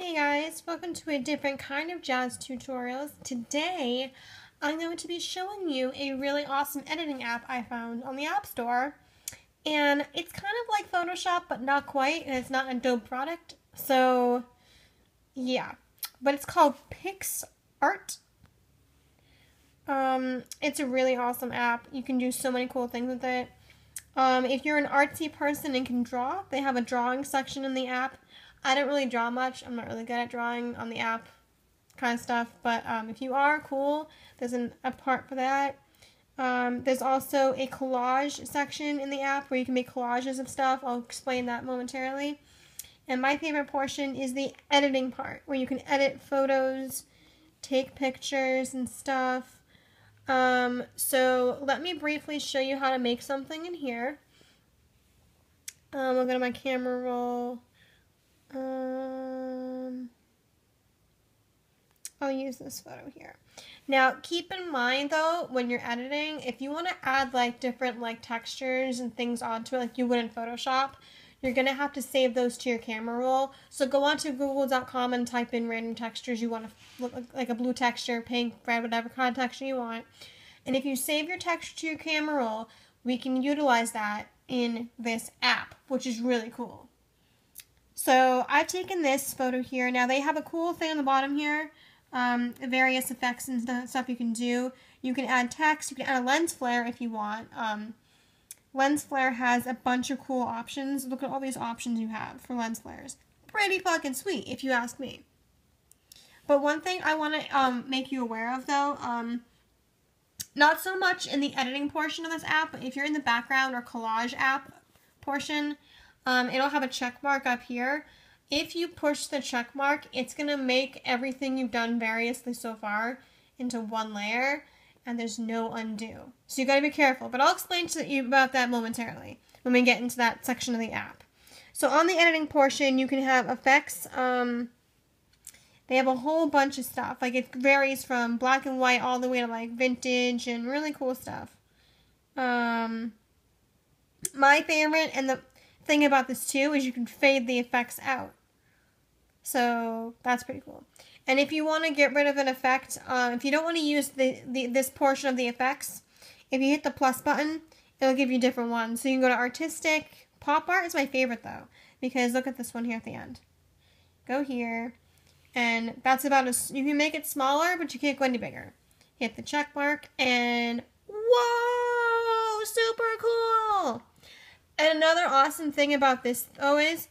Hey guys, welcome to a different kind of Jazzed Tutorials. Today, I'm going to be showing you a really awesome editing app I found on the App Store. And it's kind of like Photoshop, but not quite, and it's not Adobe product. So, yeah. But it's called PicsArt. Um, it's a really awesome app. You can do so many cool things with it. Um, if you're an artsy person and can draw, they have a drawing section in the app I don't really draw much. I'm not really good at drawing on the app kind of stuff. But um, if you are, cool. There's an, a part for that. Um, there's also a collage section in the app where you can make collages of stuff. I'll explain that momentarily. And my favorite portion is the editing part where you can edit photos, take pictures and stuff. Um, so let me briefly show you how to make something in here. Um, I'll go to my camera roll. Um, I'll use this photo here. Now, keep in mind though, when you're editing, if you want to add like different like textures and things onto it, like you would in Photoshop, you're going to have to save those to your camera roll. So go onto google.com and type in random textures you want to look like a blue texture, pink, red, whatever kind of texture you want. And if you save your texture to your camera roll, we can utilize that in this app, which is really cool. So I've taken this photo here. Now they have a cool thing on the bottom here, um, various effects and stuff you can do. You can add text, you can add a lens flare if you want. Um, lens flare has a bunch of cool options. Look at all these options you have for lens flares. Pretty fucking sweet, if you ask me. But one thing I want to um, make you aware of, though, um, not so much in the editing portion of this app, but if you're in the background or collage app portion, um, it'll have a check mark up here. If you push the check mark, it's going to make everything you've done variously so far into one layer, and there's no undo. So you got to be careful, but I'll explain to you about that momentarily when we get into that section of the app. So on the editing portion, you can have effects. Um, they have a whole bunch of stuff. Like it varies from black and white all the way to like vintage and really cool stuff. Um, my favorite and the thing about this too is you can fade the effects out. So that's pretty cool. And if you want to get rid of an effect, um, if you don't want to use the, the this portion of the effects, if you hit the plus button, it'll give you different ones. So you can go to artistic. Pop art is my favorite though, because look at this one here at the end. Go here, and that's about as you can make it smaller, but you can't go any bigger. Hit the check mark, and whoa, super cool! And another awesome thing about this though is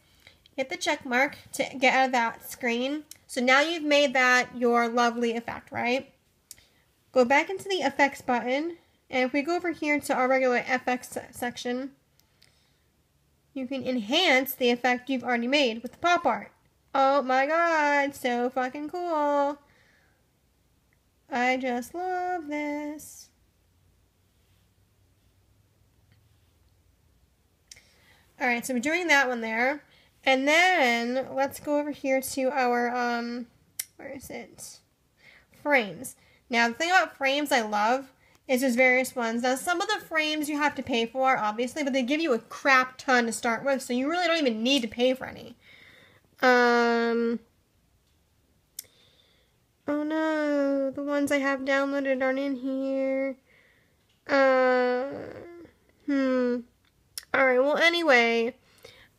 hit the check mark to get out of that screen. So now you've made that your lovely effect, right? Go back into the effects button. And if we go over here to our regular FX section, you can enhance the effect you've already made with the pop art. Oh my god, so fucking cool. I just love this. All right, so we're doing that one there. And then let's go over here to our, um, where is it? Frames. Now, the thing about frames I love is there's various ones. Now, some of the frames you have to pay for, obviously, but they give you a crap ton to start with, so you really don't even need to pay for any. Um, oh no, the ones I have downloaded aren't in here. Uh, hmm. Alright, well anyway,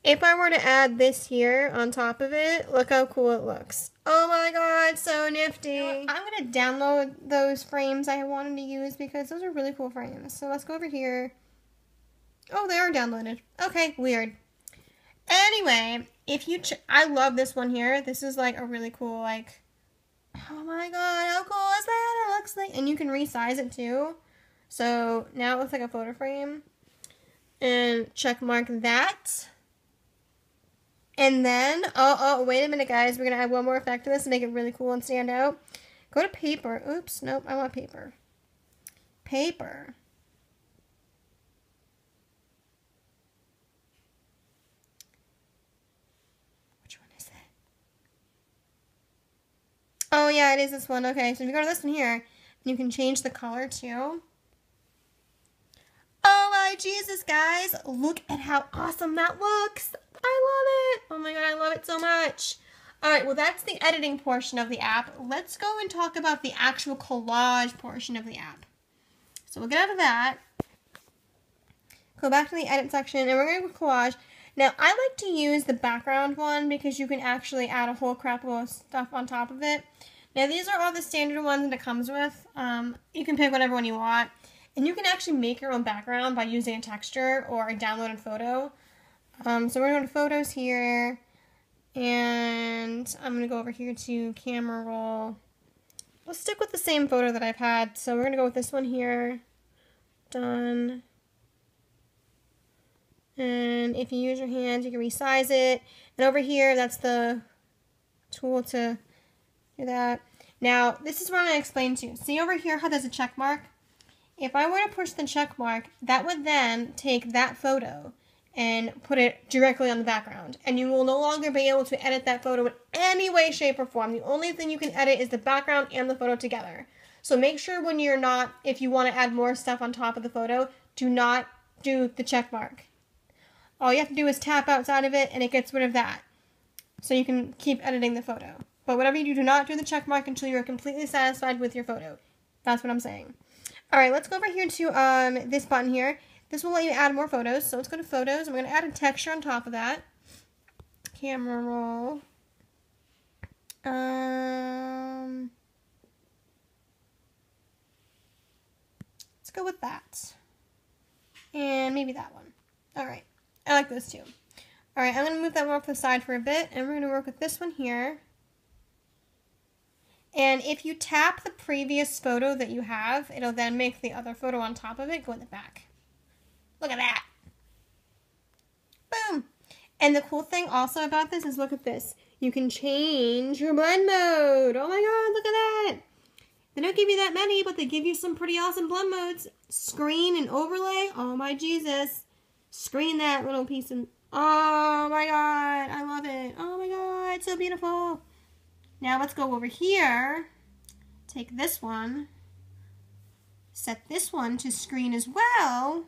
if I were to add this here on top of it, look how cool it looks. Oh my god, so nifty. You know I'm going to download those frames I wanted to use because those are really cool frames. So let's go over here. Oh, they are downloaded. Okay, weird. Anyway, if you, I love this one here. This is like a really cool, like, oh my god, how cool is that? It looks like, and you can resize it too. So now it looks like a photo frame and check mark that. And then, oh, oh, wait a minute, guys. We're going to add one more effect to this to make it really cool and stand out. Go to paper. Oops, nope, I want paper. Paper. Which one is it? Oh, yeah, it is this one. Okay, so if you go to this one here, you can change the color too. My Jesus, guys. Look at how awesome that looks. I love it. Oh my god, I love it so much. All right, well, that's the editing portion of the app. Let's go and talk about the actual collage portion of the app. So we'll get out of that. Go back to the edit section, and we're going to go collage. Now, I like to use the background one because you can actually add a whole crap load of stuff on top of it. Now, these are all the standard ones that it comes with. Um, you can pick whatever one you want. And you can actually make your own background by using a texture or a downloaded photo. Um, so we're going to photos here. And I'm going to go over here to camera roll. We'll stick with the same photo that I've had. So we're going to go with this one here. Done. And if you use your hand, you can resize it. And over here, that's the tool to do that. Now, this is what I'm going to explain to you. See over here how there's a check mark? If I were to push the check mark, that would then take that photo and put it directly on the background. And you will no longer be able to edit that photo in any way, shape, or form. The only thing you can edit is the background and the photo together. So make sure when you're not, if you want to add more stuff on top of the photo, do not do the check mark. All you have to do is tap outside of it and it gets rid of that. So you can keep editing the photo. But whatever you do, do not do the check mark until you're completely satisfied with your photo. That's what I'm saying. All right, let's go over here to um, this button here. This will let you add more photos. So let's go to photos. I'm going to add a texture on top of that. Camera roll. Um, let's go with that. And maybe that one. All right. I like those two. All right, I'm going to move that one off the side for a bit, and we're going to work with this one here. And if you tap the previous photo that you have, it'll then make the other photo on top of it go in the back. Look at that. Boom. And the cool thing also about this is look at this. You can change your blend mode. Oh my god, look at that. They don't give you that many, but they give you some pretty awesome blend modes. Screen and overlay. Oh my Jesus. Screen that little piece and oh my god, I love it. Oh my god, it's so beautiful. Now let's go over here. Take this one. Set this one to screen as well.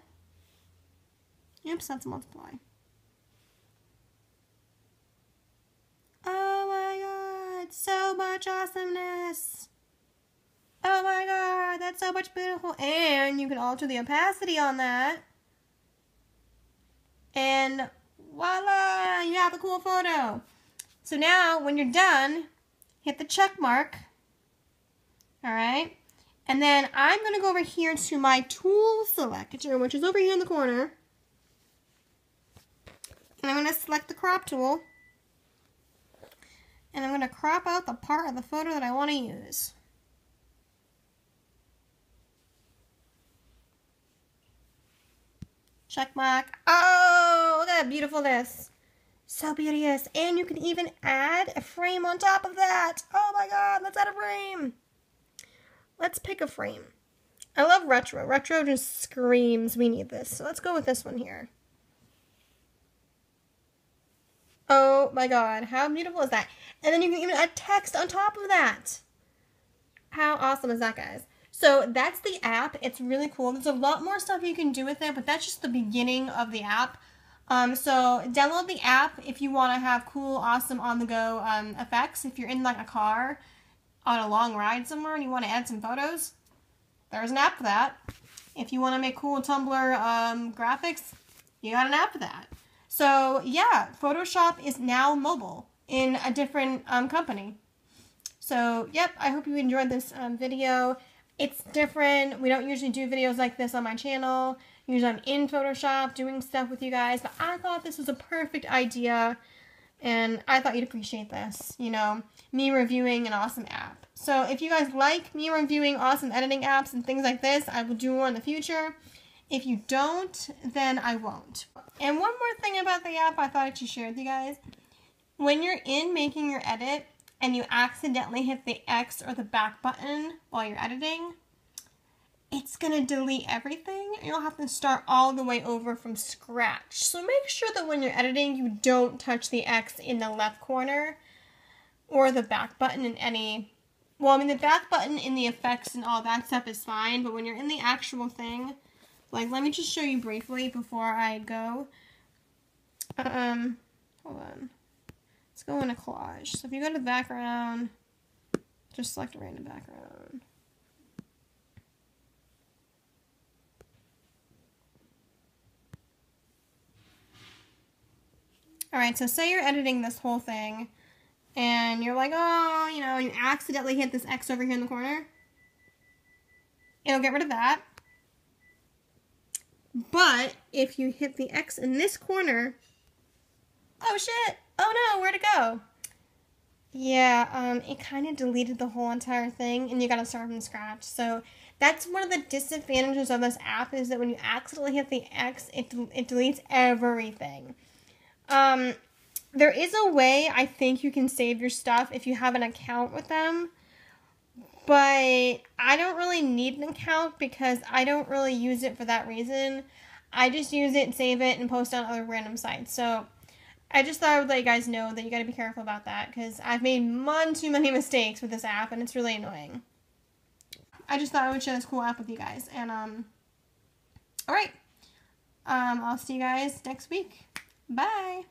Oops, that's a multiply. Oh my god, so much awesomeness. Oh my god, that's so much beautiful. And you can alter the opacity on that. And voila, you have a cool photo. So now when you're done, hit the check mark. All right. And then I'm going to go over here to my tool selector, which is over here in the corner. And I'm going to select the crop tool. And I'm going to crop out the part of the photo that I want to use. Check mark. Oh, look at that beautifulness. So beauteous. And you can even add a frame on top of that. Oh my god, let's add a frame. Let's pick a frame. I love retro. Retro just screams we need this. So let's go with this one here. Oh my god, how beautiful is that? And then you can even add text on top of that. How awesome is that, guys? So that's the app. It's really cool. There's a lot more stuff you can do with it, but that's just the beginning of the app. Um, so download the app if you want to have cool, awesome on-the-go um, effects. If you're in like a car on a long ride somewhere and you want to add some photos, there's an app for that. If you want to make cool Tumblr um, graphics, you got an app for that. So yeah, Photoshop is now mobile in a different um, company. So yep, I hope you enjoyed this um, video. It's different. We don't usually do videos like this on my channel. Usually I'm in Photoshop doing stuff with you guys, but I thought this was a perfect idea and I thought you'd appreciate this, you know, me reviewing an awesome app. So if you guys like me reviewing awesome editing apps and things like this, I will do more in the future. If you don't, then I won't. And one more thing about the app I thought I should share with you guys. When you're in making your edit, and you accidentally hit the X or the back button while you're editing, it's going to delete everything. You'll have to start all the way over from scratch. So make sure that when you're editing, you don't touch the X in the left corner or the back button in any... Well, I mean, the back button in the effects and all that stuff is fine, but when you're in the actual thing, like, let me just show you briefly before I go. Um, hold on. Let's go into collage. So if you go to the background, just select a random background. All right, so say you're editing this whole thing and you're like, oh, you know, you accidentally hit this X over here in the corner. It'll get rid of that. But if you hit the X in this corner, oh shit, oh no, where'd it go? Yeah, um, it kind of deleted the whole entire thing and you gotta start from scratch. So that's one of the disadvantages of this app is that when you accidentally hit the X, it, it deletes everything. Um, there is a way I think you can save your stuff if you have an account with them. But I don't really need an account because I don't really use it for that reason. I just use it, save it, and post on other random sites. So I just thought I would let you guys know that you got to be careful about that because I've made one too many mistakes with this app and it's really annoying. I just thought I would share this cool app with you guys. And, um, all right. Um, I'll see you guys next week. Bye.